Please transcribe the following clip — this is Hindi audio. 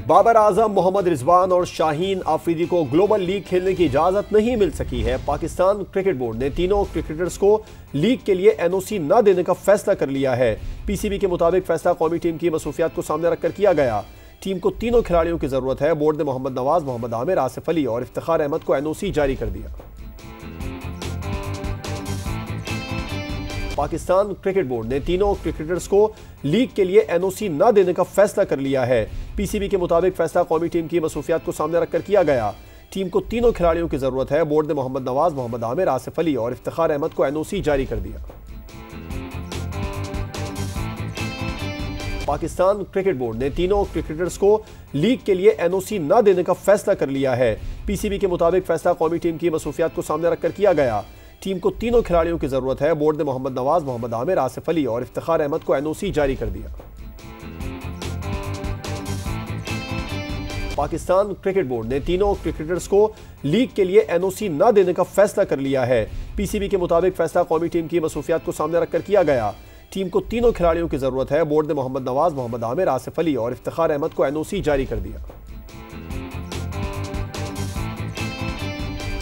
बाबर आज़म, मोहम्मद रिजवान और शाहीन आफरीदी को ग्लोबल लीग खेलने की इजाज़त नहीं मिल सकी है। पाकिस्तान क्रिकेट बोर्ड ने तीनों क्रिकेटर्स को लीग के लिए एनओसी न देने का फैसला कर लिया है। पीसीबी के मुताबिक फैसला कौमी टीम की मसरूफियात को सामने रखकर किया गया। टीम को तीनों खिलाड़ियों की ज़रूरत है। बोर्ड ने मोहम्मद नवाज़, मोहम्मद आमिर, आसिफ अली और इफ्तार अहमद को एनओसी जारी कर दिया। पाकिस्तान क्रिकेट बोर्ड ने तीनों क्रिकेटर्स को लीग के लिए एनओसी न देने का फैसला कर लिया है। पीसीबी के मुताबिक फैसला कौमी टीम की मसरूफियात को सामने रखकर किया गया। टीम को तीनों खिलाड़ियों की ज़रूरत है। बोर्ड ने मोहम्मद नवाज़, मोहम्मद आमिर, आसिफ अली और इफ्तार अहमद को एनओसी जारी कर दिया। पाकिस्तान क्रिकेट बोर्ड ने तीनों क्रिकेटर्स को लीग के लिए एनओसी न देने का फैसला कर लिया है। पीसीबी के मुताबिक फैसला कौमी टीम की मसरूफियात को सामने रखकर किया गया। टीम को तीनों खिलाड़ियों की ज़रूरत है। बोर्ड ने मोहम्मद नवाज़, मोहम्मद आमिर, आसिफ अली और इफ्तार अहमद को एनओसी जारी कर दिया। पाकिस्तान क्रिकेट बोर्ड ने तीनों क्रिकेटर्स को लीग के लिए एनओसी न देने का फैसला कर लिया है। पीसीबी के मुताबिक फैसला कौमी टीम की मसरूफियात को सामने रखकर किया गया। टीम को तीनों खिलाड़ियों की ज़रूरत है। बोर्ड ने मोहम्मद नवाज़, मोहम्मद आमिर, आसिफ अली और इफ्तार अहमद को एनओसी जारी कर दिया।